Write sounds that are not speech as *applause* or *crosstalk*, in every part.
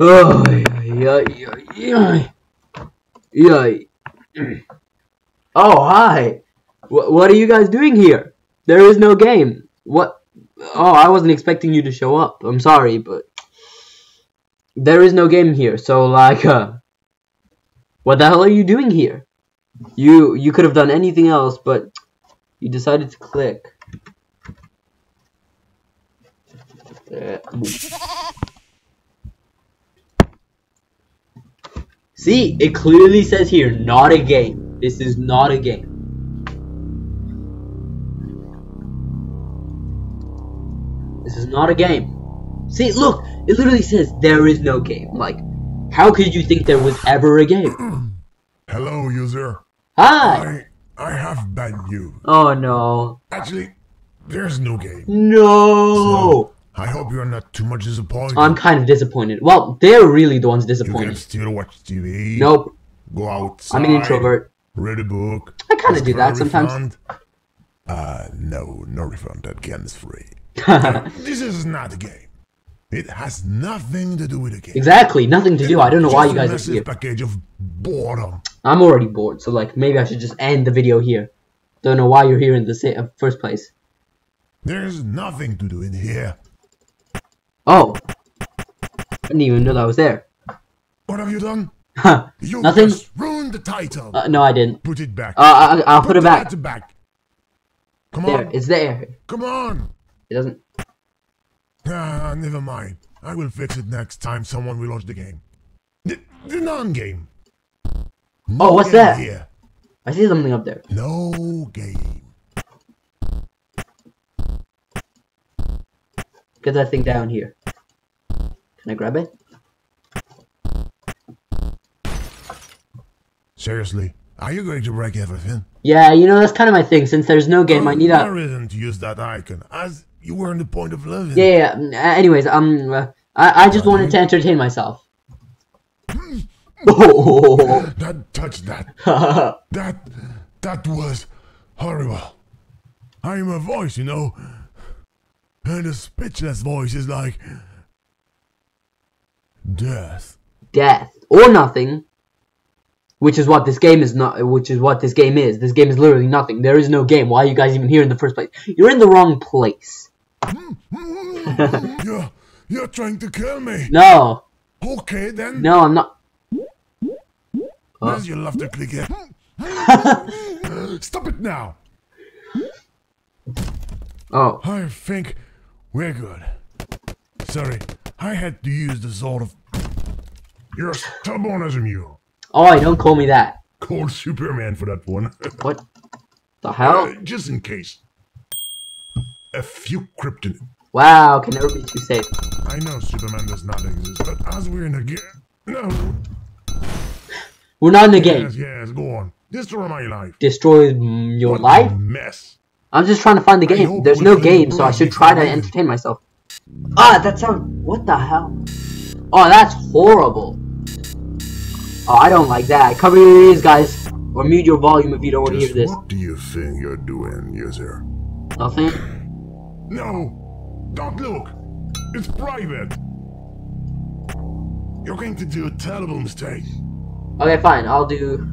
Oh, yeah, yeah, yeah, yeah. Oh, hi. Wh- what are you guys doing here? There is no game. What? Oh, I wasn't expecting you to show up. I'm sorry, but there is no game here. So, like, uh, what the hell are you doing here? You you could have done anything else, but you decided to click. Uh, See, it clearly says here, not a game. This is not a game. This is not a game. See, look, it literally says there is no game. Like, how could you think there was ever a game? *clears throat* Hello, user. Hi! I I have bad news. Oh no. Actually, there's no game. No! I hope you're not too much disappointed. I'm kind of disappointed. Well, they're really the ones disappointed. you can still watch TV. Nope, Go outside. I'm an introvert. Read a book. I kinda do that sometimes. refund. Uh, no, no refund. That game is free. *laughs* this is not a game. It has nothing to do with a game. exactly, nothing to do. I don't know why you guys are here. package of boredom. I'm already bored, so like maybe I should just end the video here. Don't know why you're here in the uh, first place. There's nothing to do in here. Oh, I didn't even know that was there. What have you done? *laughs* Huh? You Nothing. just ruined the title. Uh, no, I didn't. put it back. Uh, I, I'll put it back. back. Come There, on. it's there. Come on. It doesn't. Ah, never mind. I will fix it next time someone will launch the game. The, the non-game. No Oh, what's that? Here. I see something up there. No game. Get that thing down here. Can I grab it? Seriously, are you going to break everything? Yeah, you know that's kind of my thing. Since there's no game, I need a. isn't to use that icon, as you were in the point of living. Yeah, yeah. yeah. Uh, anyways, um, uh, I I just wanted to entertain myself. *laughs* Oh. That touched *laughs* that. That that was horrible. I'm a voice, you know. And a speechless voice is like death. Death or nothing. Which is what this game is not. Which is what this game is. This game is literally nothing. There is no game. Why are you guys even here in the first place? You're in the wrong place. *laughs* you're you're trying to kill me. No, Okay then. no, I'm not. As you love to click it. *laughs* Stop it now. Oh, I think we're good. Sorry, I had to use the sword of. You're stubborn as a mule. oh, don't call me that. Call Superman for that one. *laughs* What the hell? Uh, just in case. A few kryptonite. Wow, can never be too safe. I know Superman does not exist, but as we're in a game. No. We're not in the game. Yes, yes, go on. Destroy my life. Destroy your What a life? mess. I'm just trying to find the game. There's no game, so I should try to entertain myself. Ah, that sound. What the hell? Oh, that's horrible. Oh, I don't like that. Cover your ears, guys, or mute your volume if you don't want to hear this. what do you think you're doing, user? Nothing. No! Don't look! It's private! You're going to do a terrible mistake. Okay, fine. I'll do.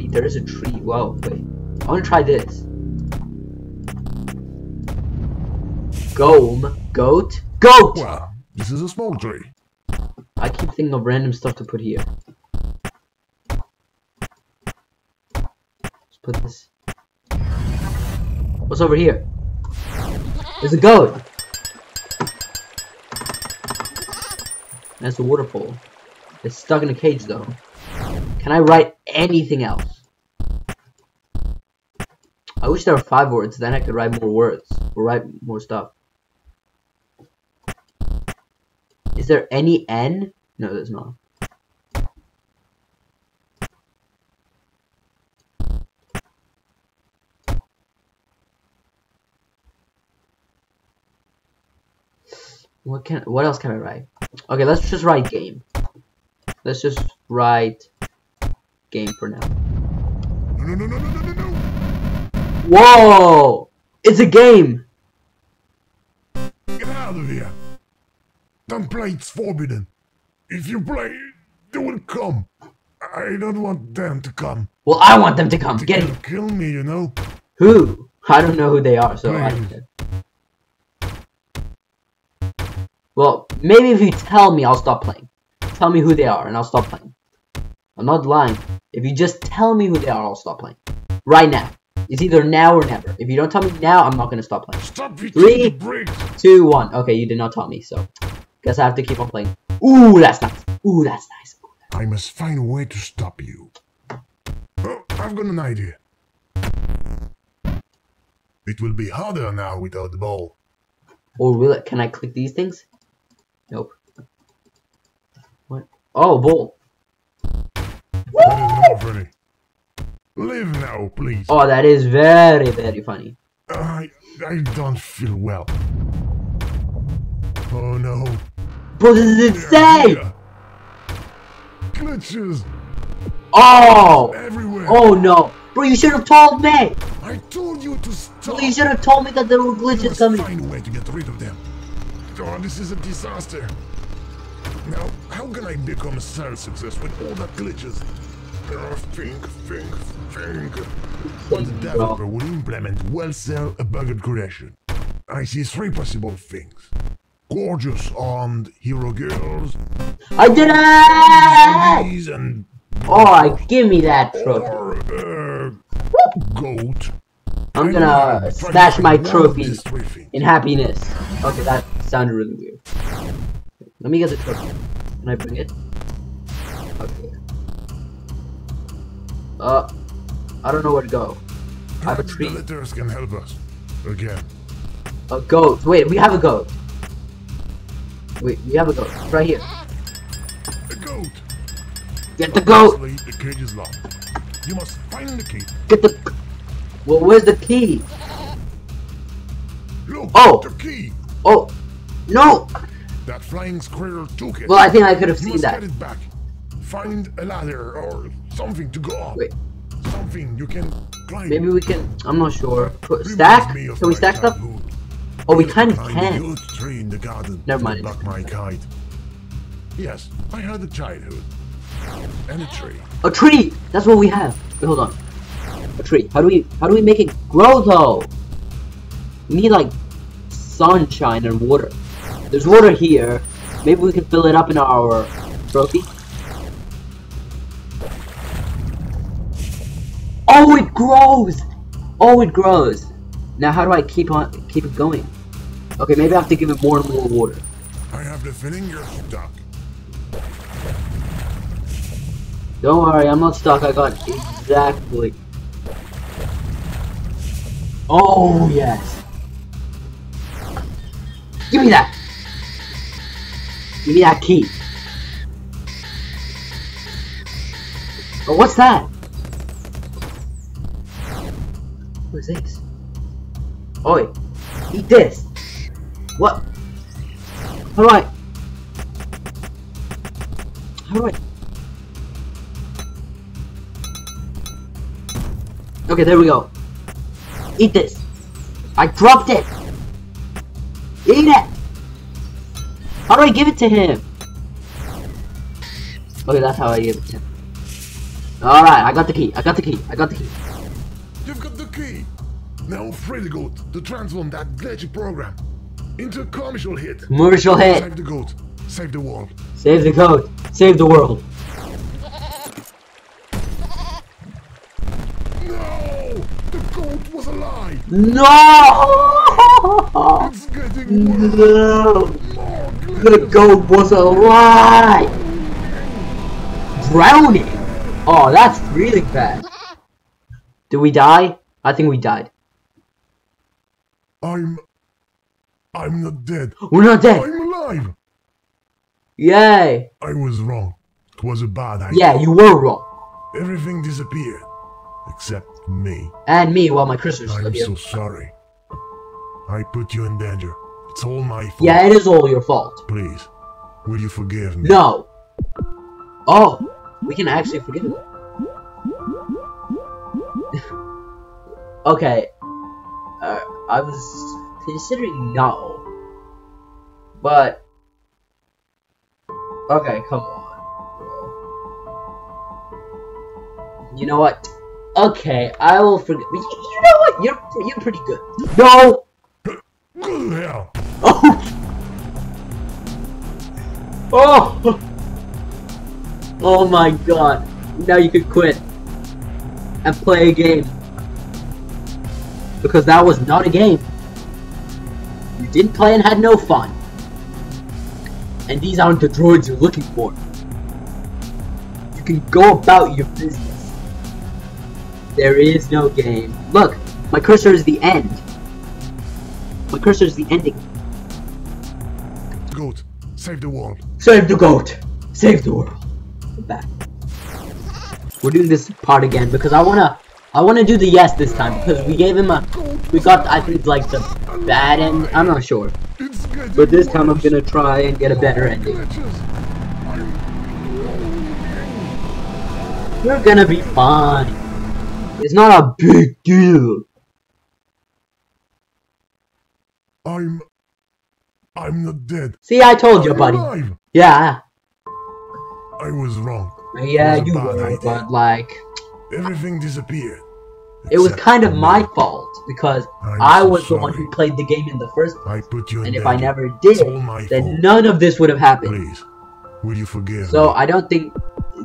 Tree. There is a tree. Whoa, wait. I want to try this. Gome. Goat. Goat! Well, this is a small tree. I keep thinking of random stuff to put here. Let's put this. What's over here? There's a goat! That's a waterfall. It's stuck in a cage though. Can I write anything else? I wish there were five words, then I could write more words. Or write more stuff. Is there any N? No, there's not. What can what else can I write? Okay, let's just write game. Let's just write game for now. No, no, no, no, no, no, no, no! Whoa! It's a game! Get out of here! Don't play, it's forbidden. If you play, they will come. I don't want them to come. Well, I want them to come. Get They'll him. kill me, you know? Who? I don't know who they are, so I Please. Well, maybe if you tell me, I'll stop playing. Tell me who they are, and I'll stop playing. I'm not lying. If you just tell me who they are, I'll stop playing. Right now. It's either now or never. If you don't tell me now, I'm not gonna stop playing. Stop Three. Two, one. Okay, you did not tell me, so guess I have to keep on playing. Ooh, that's nice. Ooh, that's nice. I must find a way to stop you. Oh, I've got an idea. It will be harder now without the ball. Or will it? Can I click these things? Nope. What? Oh, ball. That is more funny. Leave now, please. Oh, that is very, very funny. I I don't feel well. Oh no. Bro, this is insane! Yeah. Glitches Oh! everywhere. Oh no! Bro, you should have told me! I told you to stop. Bro, you should have told me that there were We glitches coming. find a way to get rid of them. Oh, this is a disaster. Now, how can I become a sales success with all that glitches? Think, think, think. When the developer will implement well-sell a bugged creation. I see three possible things. Gorgeous armed hero girls, I did it! and Oh, give me that trophy. or uh, goat. I'm gonna smash my trophy these three things. in happiness. Okay, that sounded really weird. Let me get the trophy. Can I bring it? Okay. Uh, I don't know where to go. I have a tree. The letters can help us. Again. A goat. Wait, we have a goat. Wait, we have a goat. It's right here. A goat. Get the goat! The cage is locked. You must find the key. Get the... Well, where's the key? Look, Oh. the key. Oh, no! That flying squirrel took it. Well, I think I could have seen that. get it back. Find a ladder or something to go up. Wait, Something you can climb. maybe we can... I'm not sure. Put, stack? Can we stack stuff? Oh, we kind of can. tree in the garden. Never mind. Block my kite. Yes, I had a childhood. And a tree. A tree! That's what we have. Wait, hold on. A tree. How do we how do we make it grow though? We need like sunshine and water. There's water here. Maybe we can fill it up in our trophy. Oh it grows! Oh it grows! Now how do I keep on keep it going? Okay, maybe I have to give it more and more water. I have the feeling you're stuck. Don't worry, I'm not stuck. I got exactly. Oh, yes. Give me that. Give me that key. Oh, what's that? What's this? Oi, eat this. What? Do I? Okay, there we go. Eat this. I dropped it. Eat it. How do I give it to him? Okay, that's how I give it to him. Alright, I got the key. I got the key. I got the key. Now free the goat to transform that glitchy program into a commercial hit. Commercial hit. Save the goat. Save the world. Save the goat. Save the world. No! The goat was alive! No! It's getting worse! No! The goat was alive! Drowning! Oh, that's really bad. Did we die? I think we died. I'm... I'm not dead. We're not dead! I'm alive! Yay! I was wrong. It was a bad idea. Yeah, you were wrong. Everything disappeared. Except me. And me while my crystals I'm so sorry. I put you in danger. It's all my fault. Yeah, it is all your fault. Please, will you forgive me? No! Oh! We can actually forgive him. *laughs* okay. I was considering no. But Okay, come on. You know what? Okay, I will forget. You, you know what? You're you're pretty good. No. Hell. Oh. Oh. Oh my god. Now you could quit and play a game. Because that was not a game. You didn't play and had no fun. And these aren't the droids you're looking for. You can go about your business. There is no game. Look, my cursor is the end. My cursor is the ending. Good. Save the world. Save the goat. Save the world. We're back. We're doing this part again because I wanna I wanna do the yes this time because we gave him a we got I think like the bad end I'm not sure. But this time I'm gonna try and get a better ending. You're gonna be fine. It's not a big deal. I'm I'm not dead. See I told you buddy. Yeah. I was wrong. Yeah was you were, idea. but like Everything disappeared. it was kind of my fault because I'm I so was the one who played the game in the first place. I put you And if I never did It's all my it, then fault. none of this would have happened. Please, will you forgive So me? I don't think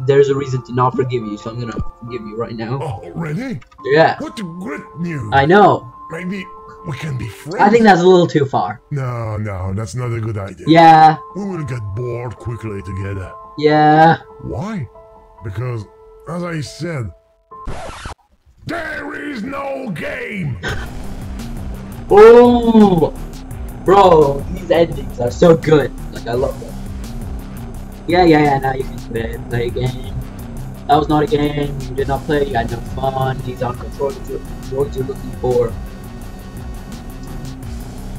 there's a reason to not forgive you, so I'm gonna forgive you right now. Oh, Already? Yeah, What great news! I know. Maybe we can be friends. I think that's a little too far. No, no, that's not a good idea. Yeah, We will get bored quickly together. yeah. Why? Because, as I said, there is no game! Oh, bro, these endings are so good. Like I love them. Yeah, yeah, yeah. Now you can play, play a game. That was not a game. You did not play. You had no fun. These aren't controllers you're, controllers you're looking for.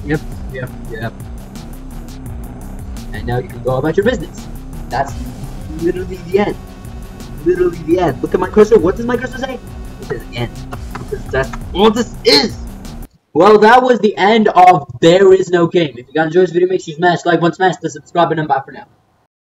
Yep, yep, yep. And now you can go about your business. That's literally the end. Literally the end. Look at my cursor. What does my cursor say? Because that's all this is. Well, that was the end of There Is No Game. If you guys enjoyed this video, make sure you smash like button, smash the subscribe button, and bye for now.